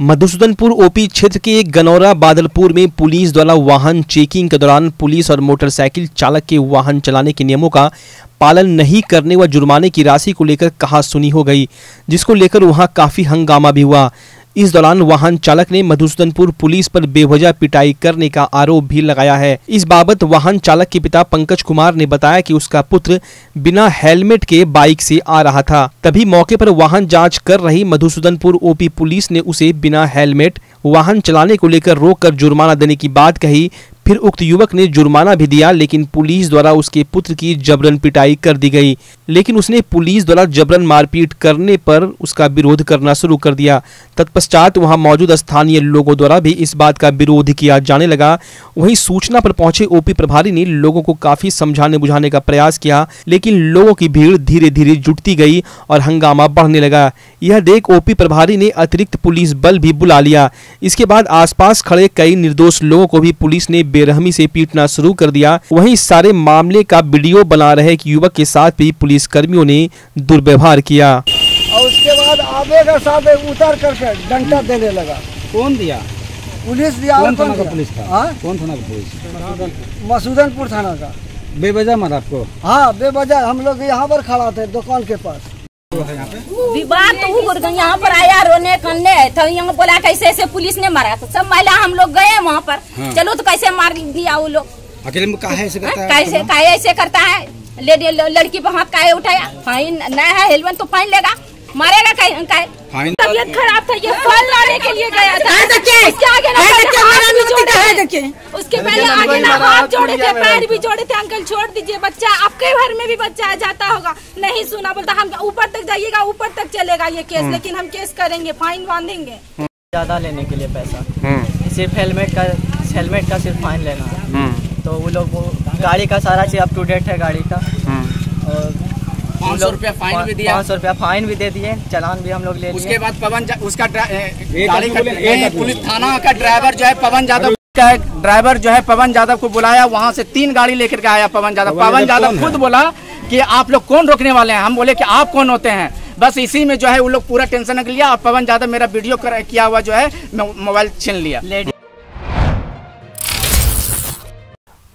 Madhusudanpur OP क्षेत्र के गनौरा बादलपुर में पुलिस द्वारा वाहन चेकिंग के दौरान पुलिस और मोटरसाइकिल चालक के वाहन चलाने के नियमों का पालन नहीं करने व जुर्माने की राशि को लेकर कहा सुनी हो गई, जिसको लेकर वहाँ काफ़ी हंगामा भी हुआ। इस दौरान वाहन चालक ने मधुसूदनपुर पुलिस पर बेवजह पिटाई करने का आरोप भी लगाया है। इस बाबत वाहन चालक के पिता पंकज कुमार ने बताया कि उसका पुत्र बिना हेलमेट के बाइक से आ रहा था। तभी मौके पर वाहन जाँच कर रही मधुसूदनपुर ओपी पुलिस ने उसे बिना हेलमेट वाहन चलाने को लेकर रोककर जुर्माना देने की बात कही। फिर उक्त युवक ने जुर्माना भी दिया, लेकिन पुलिस द्वारा उसके पुत्र की जबरन पिटाई कर दी गई। लेकिन उसने पुलिस द्वारा जबरन मारपीट करने पर उसका विरोध करना शुरू कर दिया। तत्पश्चात वहाँ मौजूद स्थानीय लोगों द्वारा भी इस बात का विरोध किया जाने लगा। वहीं सूचना पर पहुँचे ओपी प्रभारी ने लोगों को काफ़ी समझाने बुझाने का प्रयास किया, लेकिन लोगों की भीड़ धीरे धीरे जुटती गई और हंगामा बढ़ने लगा। यह देख ओपी प्रभारी ने अतिरिक्त पुलिस बल भी बुला लिया। इसके बाद आसपास खड़े कई निर्दोष लोगों को भी पुलिस ने बेरहमी से पीटना शुरू कर दिया। वहीं सारे मामले का वीडियो बना रहे एक युवक के साथ भी पुलिस कर्मियों ने दुर्व्यवहार किया। और उसके बाद आगे का साथ उतर करके डंडा देने लगा। कौन दिया? पुलिस दिया कौन थाना का पुलिस था हाँ? कौन थाना का पुलिस? मसूदनपुर थाना का। बेवजह मारा आपको? हाँ बेवजह हम लोग यहाँ पर खड़ा थे दुकान के पास। विवाह तो यहाँ पर आया रोने करने तो यहाँ बोला कैसे ऐसे पुलिस ने मारा? तो सब महिला हम लोग गए वहाँ पर। हाँ। चलो तो कैसे मार दिया वो लोग? अकेले में काहे ऐसे हाँ, करता है? कैसे काहे ऐसे करता है? लेडी लड़की पर हाथ काहे उठाया? फाइन नहीं है हेलमेट तो फाइन लेगा। मारेगा काहे काहे। फाइन तबीयत खराब था ये फल लाने के लिए गया था। है देखिए, उसके आगे ना है है। उसके पहले आगे ना हाथ जोड़े थे पैर भी जोड़े थे अंकल छोड़ दीजिए बच्चा। आपके घर में भी बच्चा जाता होगा। नहीं सुना बोलता हम ऊपर तक जाइएगा ऊपर तक चलेगा ये केस लेकिन हम केस करेंगे फाइन बांधेंगे। ज़्यादा लेने के लिए पैसा। सिर्फ़ हेलमेट का हेलमेट का सिर्फ़ फाइन लेना। तो वो लोग वो गाड़ी का सारा चीज़ अप टू डेट है गाड़ी का। पाँच सौ रुपया फाइन भी दिया। पाँच सौ रुपया फाइन भी दे दिए चालान भी हम लोग ले उसके बाद पवन उसका गाड़ी का पुलिस थाना का ड्राइवर जो है पवन यादव का ड्राइवर जो है पवन यादव को बुलाया वहाँ से तीन गाड़ी लेकर के आया पवन यादव। पवन यादव खुद बोला कि आप लोग कौन रोकने वाले हैं? हम बोले कि आप कौन होते हैं? बस इसी में जो है वो लोग पूरा टेंशन रख लिया और पवन यादव मेरा वीडियो कर, किया हुआ जो है मैं मोबाइल छीन लिया।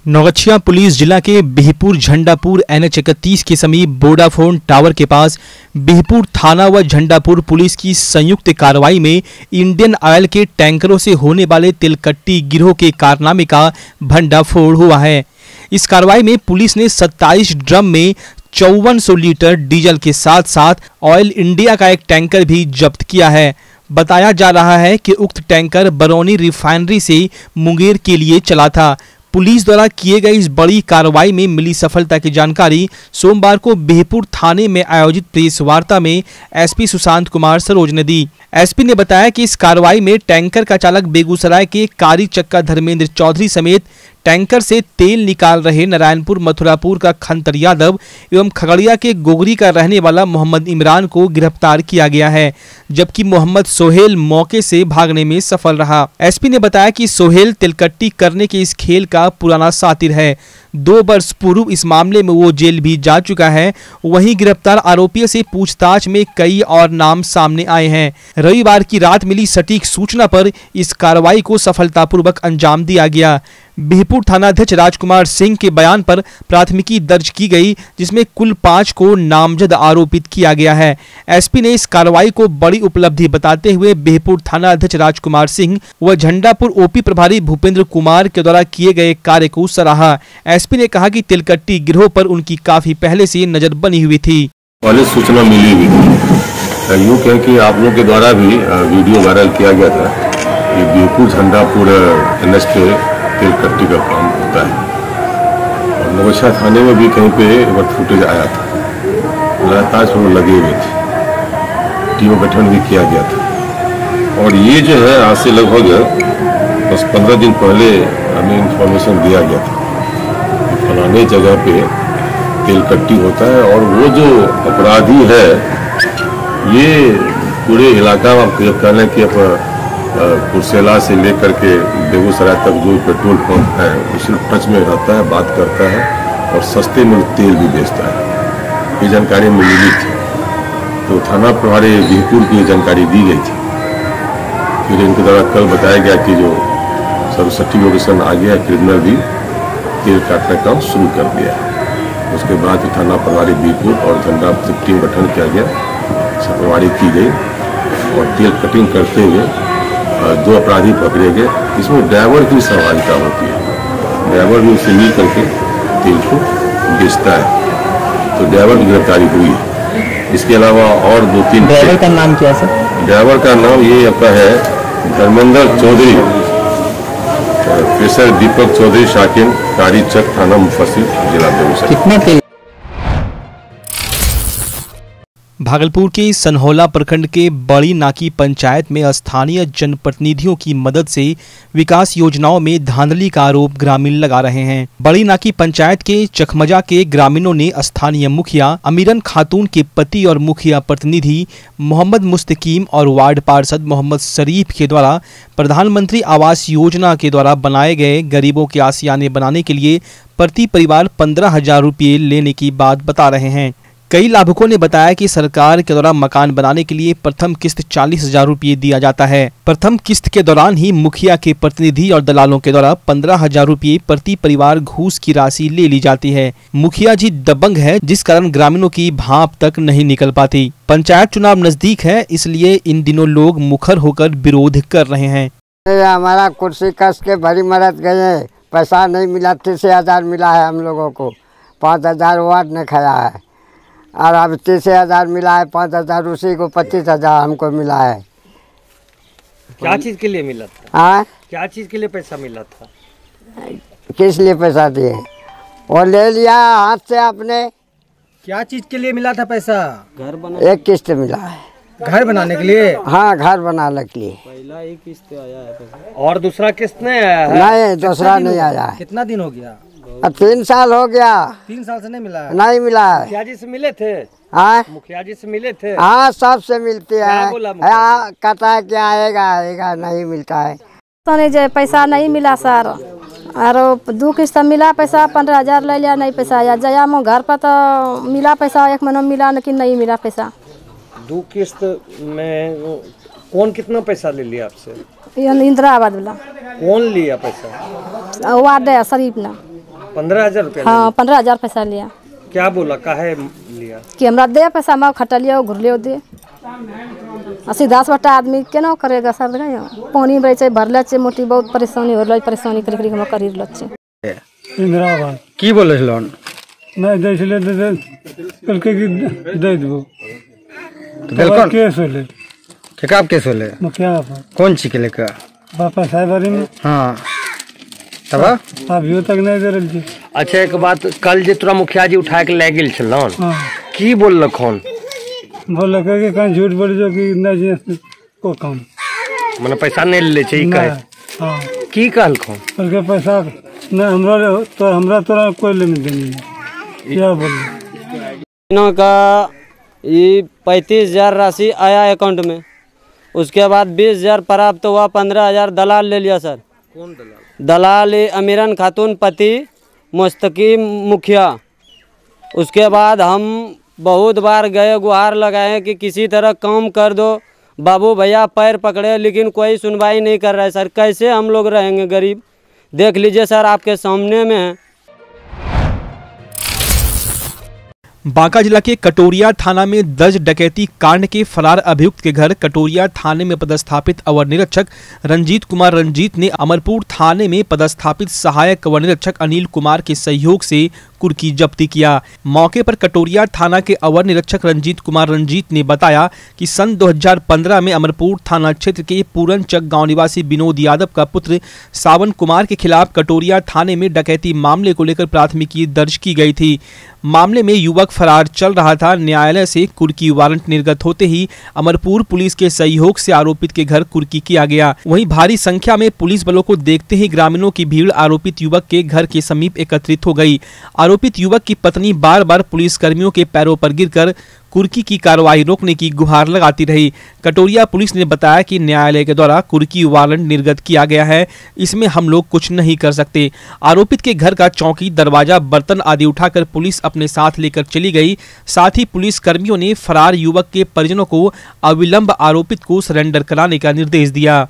नौगछिया पुलिस जिला के बिहपुर झंडापुर एनएच इकतीस के समीप बोडाफोन टावर के पास बिहपुर थाना व झंडापुर पुलिस की संयुक्त कार्रवाई में इंडियन ऑयल के टैंकरों से होने वाले तिलकट्टी गिरोह के कारनामे का भंडाफोड़ हुआ है। इस कार्रवाई में पुलिस ने 27 ड्रम में चौवन लीटर डीजल के साथ साथ ऑयल इंडिया का एक टैंकर भी जब्त किया है। बताया जा रहा है कि उक्त टैंकर बरौनी रिफाइनरी से मुंगेर के लिए चला था। पुलिस द्वारा किए गए इस बड़ी कार्रवाई में मिली सफलता की जानकारी सोमवार को बेहपुर थाने में आयोजित प्रेस वार्ता में एसपी सुशांत कुमार सरोज ने दी। एसपी ने बताया कि इस कार्रवाई में टैंकर का चालक बेगूसराय के कारी चक्का धर्मेंद्र चौधरी समेत टैंकर से तेल निकाल रहे नारायणपुर, मथुरापुर का खंतर यादव एवं खगड़िया के गोगरी का रहने वाला मोहम्मद इमरान को गिरफ़्तार किया गया है, जबकि मोहम्मद सोहेल मौके से भागने में सफल रहा। एसपी ने बताया कि सोहेल तिलकट्टी करने के इस खेल का पुराना सातिर है। दो वर्ष पूर्व इस मामले में वो जेल भी जा चुका है। वहीं गिरफ़्तार आरोपियों से पूछताछ में कई और नाम सामने आए हैं। रविवार की रात मिली सटीक सूचना पर इस कार्रवाई को सफलतापूर्वक अंजाम दिया गया। बिहपुर थानाध्यक्ष राजकुमार सिंह के बयान पर प्राथमिकी दर्ज की गई, जिसमें कुल पाँच को नामजद आरोपित किया गया है। एसपी ने इस कार्रवाई को बड़ी उपलब्धि बताते हुए बिहपुर थाना अध्यक्ष राजकुमार सिंह व झंडापुर ओपी प्रभारी भूपेंद्र कुमार के द्वारा किए गए कार्य को सराहा। एसपी ने कहा कि तिलकट्टी गिरोह पर उनकी काफ़ी पहले से नज़र बनी हुई थी। पहले सूचना मिली हुई यूँ कहें कि आप लोगों के द्वारा भी वीडियो वायरल किया गया था ये बिहपुर झंडापुर एन एच पे तेल कट्टी का काम होता है। और नवछा थाने में भी कहीं पे एक बार फुटेज आया था। लगातार लगे हुए थे। टीमों गठन भी किया गया था। और ये जो है, आज से लगभग दस पंद्रह दिन पहले हमें इंफॉर्मेशन दिया गया था। फलाने जगह पे तेल कट्टी होता है और वो जो अपराधी है, ये पूरे इलाका में आप कह लें कि आप कुर्सेला से लेकर के बेगूसराय तक जो पेट्रोल पंप है सिर्फ़ टच में रहता है, बात करता है और सस्ते में तेल भी बेचता है। ये जानकारी मिली थी। तो थाना प्रभारी बिहपुर की जानकारी दी गई थी। फिर इनके द्वारा कल बताया गया कि जो सब सर्टिफिकेशन आ गया क्रिमिनल भी तेल काटने का काम शुरू कर दिया उसके बाद थाना प्रभारी बीरपुर और झंडा टीम गठन किया गया। छापेमारी की गई और तेल कटिंग करते हुए दो अपराधी पकड़े गए। इसमें ड्राइवर की सहभागिता होती है। ड्राइवर भी उससे मिल करके तेल को बेचता है। तो ड्राइवर की गिरफ्तारी हुई। है इसके अलावा और दो तीन ड्राइवर का नाम क्या है सर? ड्राइवर का नाम ये आपका है धर्मेंद्र चौधरी। प्रेशर दीपक चौधरी शाकिन कारी चक थाना मुफसिल जिला बेगूसराय कितना भागलपुर के सनहौला प्रखंड के बड़ी नाकी पंचायत में स्थानीय जनप्रतिनिधियों की मदद से विकास योजनाओं में धांधली का आरोप ग्रामीण लगा रहे हैं। बड़ी नाकी पंचायत के चखमजा के ग्रामीणों ने स्थानीय मुखिया, अमीरन खातून के पति और मुखिया प्रतिनिधि मोहम्मद मुस्तकीम और वार्ड पार्षद मोहम्मद शरीफ के द्वारा प्रधानमंत्री आवास योजना के द्वारा बनाए गए गरीबों के आसियाने बनाने के लिए प्रति परिवार पंद्रह हज़ार रुपये लेने की बात बता रहे हैं। कई लाभुकों ने बताया कि सरकार के द्वारा मकान बनाने के लिए प्रथम किस्त चालीस हज़ार रूपए दिया जाता है। प्रथम किस्त के दौरान ही मुखिया के प्रतिनिधि और दलालों के द्वारा पंद्रह हज़ार रूपए प्रति परिवार घूस की राशि ले ली जाती है। मुखिया जी दबंग है, जिस कारण ग्रामीणों की भाप तक नहीं निकल पाती। पंचायत चुनाव नज़दीक है, इसलिए इन दिनों लोग मुखर होकर विरोध कर रहे हैं। हमारा कुर्सी कस के भरी मरत गए पैसा नहीं मिला, तीस हज़ार मिला है हम लोगों को। पाँच हज़ार वार्ड ने खाया है। और अब तीस हज़ार मिला है पाँच हज़ार उसी को पच्चीस हज़ार हमको मिला है। क्या चीज़ के लिए मिला था? हाँ? क्या चीज़ के लिए पैसा मिला था? किस लिए पैसा दिए? वो ले लिया हाथ से आपने क्या चीज़ के लिए मिला था पैसा? घर बना एक किस्त मिला है। घर बनाने के लिए? हाँ घर बनाने के लिए। पहला एक किस्त आया है और दूसरा किस्त नहीं आया नहीं दूसरा नहीं आया कितना दिन हो गया? अब तीन साल हो गया। तीन साल से नहीं मिला नहीं मिला है। मुखिया जी से मिले थे? हाँ। मुखिया जी से मिले थे? हाँ सबसे मिलती है। बोला हाँ कहता है कि आएगा आएगा नहीं मिलता है। तो नहीं जे पैसा नहीं मिला सर। और दू किस्त मिला पैसा पंद्रह हज़ार ले लिया नहीं पैसा। आया जया मो घर पर तो मिला पैसा एक महीना मिला लेकिन नहीं मिला पैसा। दो किस्त में कौन कितना पैसा ले लिया आपसे? ये इंदिरा आबाद वाला। कौन लिया पैसा? वार्ड है शरीफ ना। पंद्रह हज़ार रुपया हाँ पंद्रह हज़ार पैसा लिया। क्या बोला? काहे लिया? कि हमरा दे पैसा मैं खटलियो घुरलियो दे। अस्सी दस बटा आदमी केना करेगा सर देखा पानी में छै भरले छै मोटी बहुत परेशानी हो रहलै परेशानी करी करी हम करी रहल छै। इंदिरा आवास की बोले लोन नहीं दै छलै तऽ दे कहलकै कि दे देबो। देलकन? केस होलै। केकरा केस होले? मुखिया कौन चीज़ के लेकर वापस आए बारी में हाँ। तब? अभियो तक नहीं दे रहल छै। अच्छा एक बात कल जे तोरा मुखिया जी उठा के ले गेल छलन हाँ। की बोललक हन? बोललकै कि कहीं झूठ बोल जो कि नहीं को काम मने पैसा नहीं ले छै ई कहे। हाँ। की कहलकै पैसा नहीं हमरा तो हमरा तोरा कोई लेने देने नहीं क्या बोल का ये पैंतीस हज़ार राशि आया अकाउंट में उसके बाद बीस हज़ार प्राप्त हुआ पंद्रह हज़ार दलाल ले लिया सर। कौन दलाल? दलाल अमीरन खातून पति मुस्तकीम मुखिया। उसके बाद हम बहुत बार गए, गुहार लगाए कि किसी तरह काम कर दो। बाबू भैया पैर पकड़े, लेकिन कोई सुनवाई नहीं कर रहा। है सर, कैसे हम लोग रहेंगे गरीब? देख लीजिए सर, आपके सामने में है। बांका जिला के कटोरिया थाना में दर्ज डकैती कांड के फरार अभियुक्त के घर कटोरिया थाने में पदस्थापित अवर निरीक्षक रंजीत कुमार रंजीत ने अमरपुर थाने में पदस्थापित सहायक अवर निरीक्षक अनिल कुमार के सहयोग से कुर्की जब्ती किया। मौके पर कटोरिया थाना के अवर निरीक्षक रंजीत कुमार रंजीत ने बताया कि सन 2015 में अमरपुर थाना क्षेत्र के पूरनचक गाँव निवासी विनोद यादव का पुत्र सावन कुमार के खिलाफ कटोरिया थाने में डकैती मामले को लेकर प्राथमिकी दर्ज की गई थी। मामले में युवक फरार चल रहा था। न्यायालय से कुर्की वारंट निर्गत होते ही अमरपुर पुलिस के सहयोग से आरोपित के घर कुर्की किया गया। वहीं भारी संख्या में पुलिस बलों को देखते ही ग्रामीणों की भीड़ आरोपित युवक के घर के समीप एकत्रित हो गई। आरोपित युवक की पत्नी बार बार पुलिस कर्मियों के पैरों पर गिरकर कुर्की की कार्रवाई रोकने की गुहार लगाती रही। कटोरिया पुलिस ने बताया कि न्यायालय के द्वारा कुर्की वारंट निर्गत किया गया है। इसमें हम लोग कुछ नहीं कर सकते। आरोपित के घर का चौकी, दरवाज़ा, बर्तन आदि उठाकर पुलिस अपने साथ लेकर चली गई। साथ ही पुलिस कर्मियों ने फरार युवक के परिजनों को अविलंब आरोपित को सरेंडर कराने का निर्देश दिया।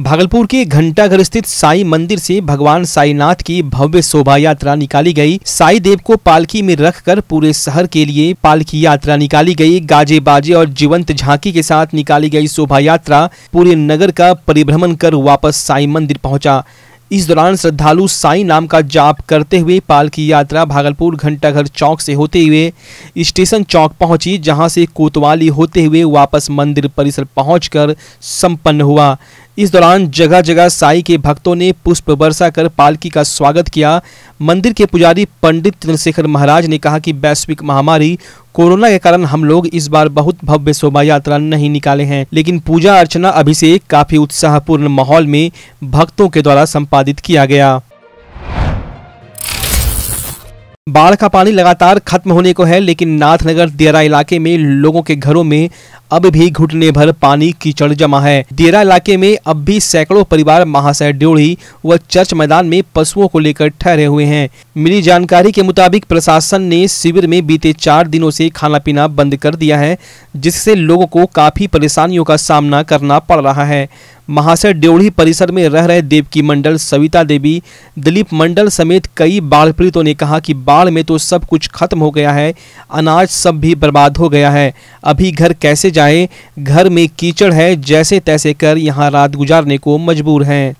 भागलपुर के घंटाघर स्थित साई मंदिर से भगवान साईनाथ की भव्य शोभा यात्रा निकाली गई। साई देव को पालकी में रखकर पूरे शहर के लिए पालकी यात्रा निकाली गई। गाजे बाजे और जीवंत झांकी के साथ निकाली गई शोभा यात्रा पूरे नगर का परिभ्रमण कर वापस साई मंदिर पहुँचा। इस दौरान श्रद्धालु साई नाम का जाप करते हुए पालकी यात्रा भागलपुर घंटाघर चौक से होते हुए स्टेशन चौक पहुँची, जहाँ से कोतवाली होते हुए वापस मंदिर परिसर पहुंचकर संपन्न हुआ। इस दौरान जगह जगह साई के भक्तों ने पुष्प वर्षा कर पालकी का स्वागत किया। मंदिर के पुजारी पंडित चंद्रशेखर महाराज ने कहा कि वैश्विक महामारी कोरोना के कारण हम लोग इस बार बहुत भव्य शोभा यात्रा नहीं निकाले हैं, लेकिन पूजा अर्चना अभिषेक काफ़ी उत्साहपूर्ण माहौल में भक्तों के द्वारा संपादित किया गया। बाढ़ का पानी लगातार खत्म होने को है, लेकिन नाथनगर दियरा इलाके में लोगों के घरों में अब भी घुटने भर पानी कीचड़ जमा है। दियरा इलाके में अब भी सैकड़ों परिवार महाशय ड्योढ़ी व चर्च मैदान में पशुओं को लेकर ठहरे हुए हैं। मिली जानकारी के मुताबिक प्रशासन ने शिविर में बीते चार दिनों से खाना पीना बंद कर दिया है, जिससे लोगों को काफ़ी परेशानियों का सामना करना पड़ रहा है। महाशय ड्योढ़ी परिसर में रह रहे देवकी मंडल सविता देवी, दिलीप मंडल समेत कई बाढ़ पीड़ितों ने कहा कि बाढ़ में तो सब कुछ खत्म हो गया है, अनाज सब भी बर्बाद हो गया है। अभी घर कैसे जाए। घर में कीचड़ है जैसे तैसे कर यहाँ रात गुजारने को मजबूर हैं।